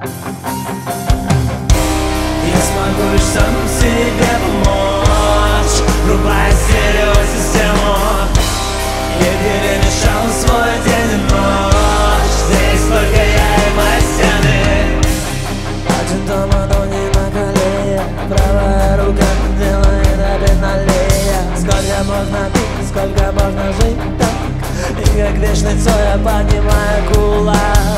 Я смогу лишь сам себе помочь. Врубая стереосистему И перемешал свой день и Здесь только я и мои стены. Один дома, но не на колее. Правая рука делает опять налея Сколько можно пить, сколько можно жить так? И как вечный я поднимаю кулак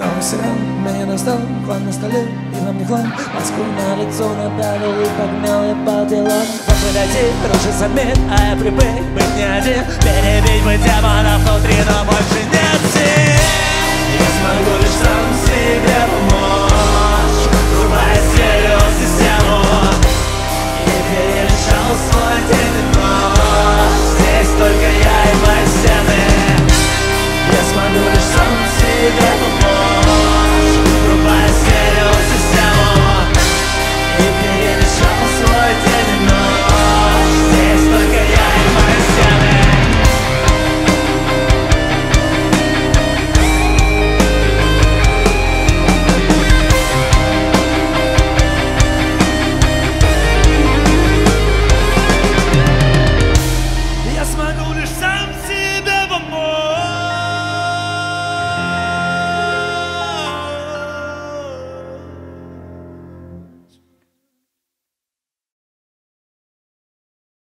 Новый сериал меня достал, хлам на столе и вам не хлам. Маску на лицо направил и погнал я по делам. Подойти, кружится мир, а я привык быть не один. Перебить бы демона внутри, но больше нет